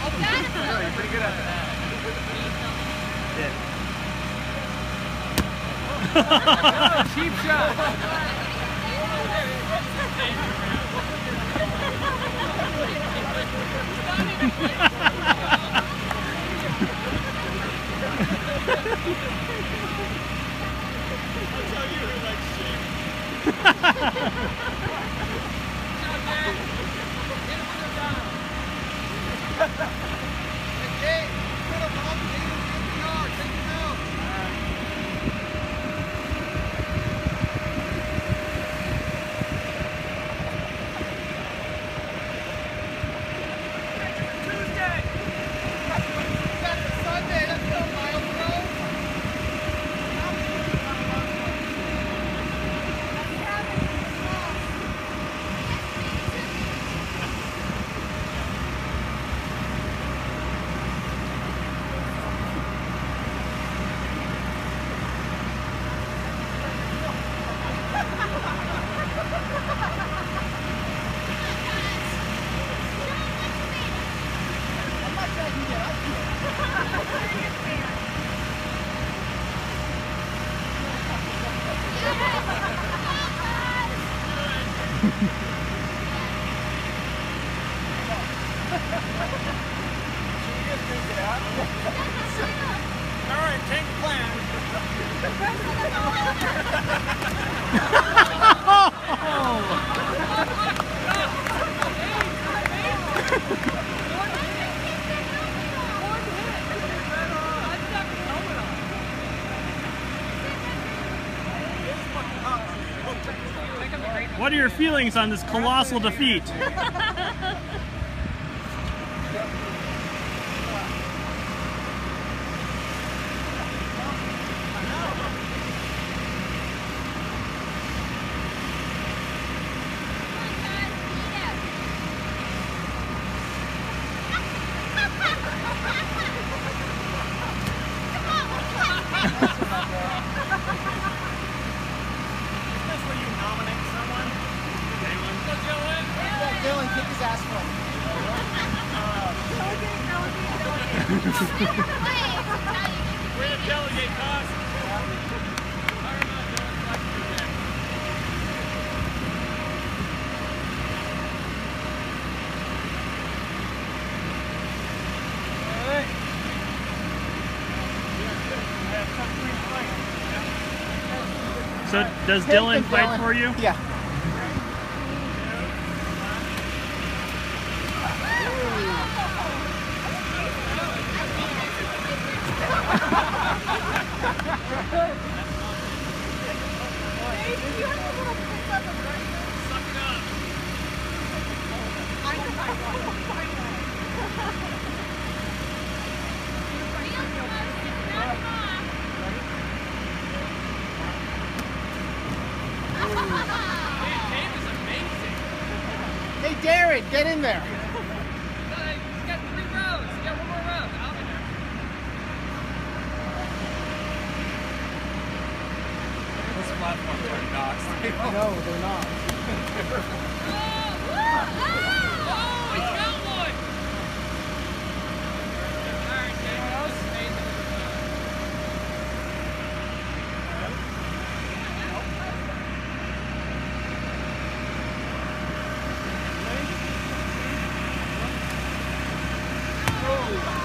you're pretty good at that. cheap shot. okay. All right, a plan. What are your feelings on this colossal defeat? That's where you nominate someone. Dylan, kick his ass for me. We're delegate. So does Dylan fight for you? Yeah. Hey, Darren, get in there. Those platforms are dogs. No, they're not. Oh.